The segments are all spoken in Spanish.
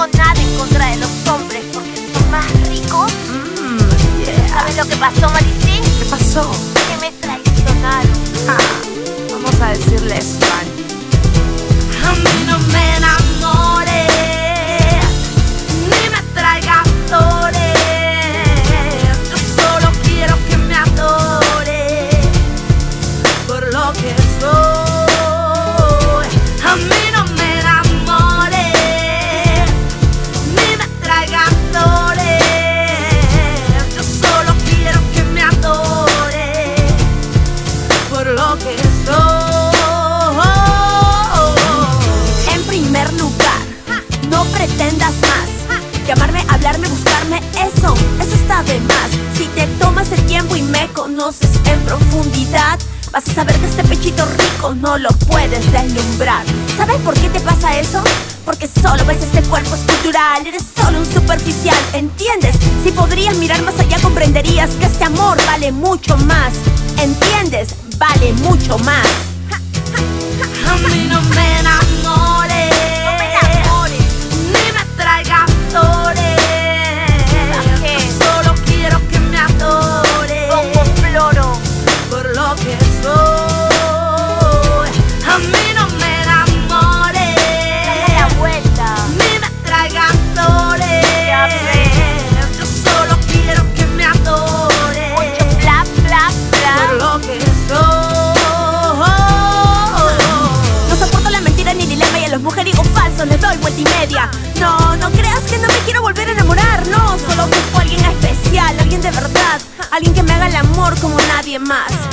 tengo nada en contra de los hombres porque son más ricos. Mmm, ¿Sabes lo que pasó, Maricín? ¿Qué pasó? Que me traicionaron. Ah, vamos a decirle no pretendas más. Llamarme, hablarme, buscarme, eso, eso está de más. Si te tomas el tiempo y me conoces en profundidad, vas a saber que este pechito rico no lo puedes deslumbrar. ¿Sabes por qué te pasa eso? Porque solo ves este cuerpo escultural, eres solo un superficial, ¿entiendes? Si podrías mirar más allá comprenderías que este amor vale mucho más, ¿entiendes? Vale mucho más.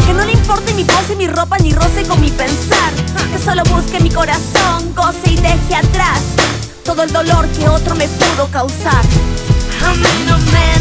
Que no le importe mi pose, mi ropa, ni roce con mi pensar. Que solo busque mi corazón, goce y deje atrás todo el dolor que otro me pudo causar. A mí no me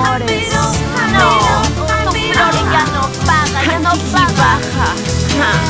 amores. No, no, no, ella no paga, ella no paga. Baja.